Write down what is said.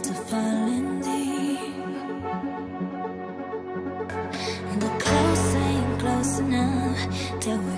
to fall in deep. And the close ain't close enough till we